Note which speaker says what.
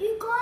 Speaker 1: you go